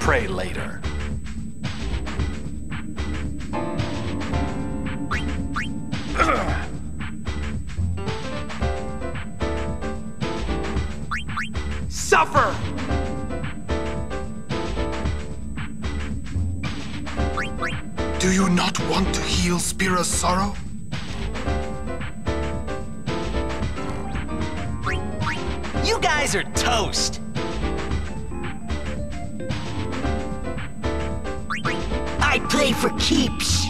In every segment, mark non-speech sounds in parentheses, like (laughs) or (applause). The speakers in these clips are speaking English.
prey later. (clears throat) Suffer! Do you not want to heal Spira's sorrow? You guys are toast. Play for keeps.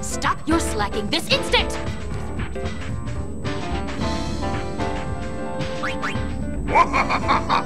Stop your slacking this instant! (laughs)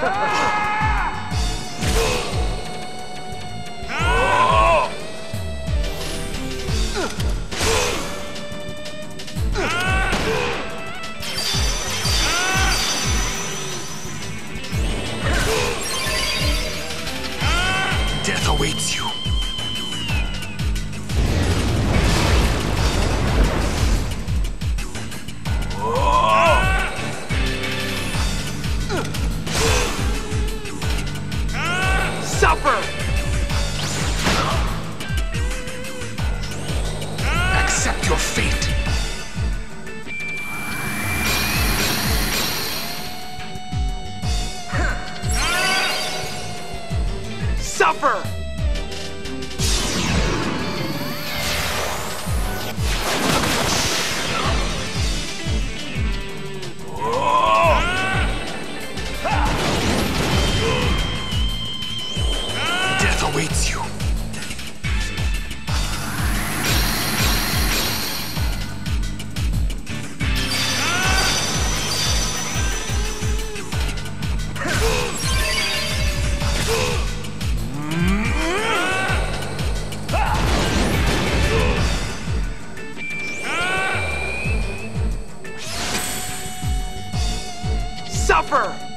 Death Suffer! Suffer!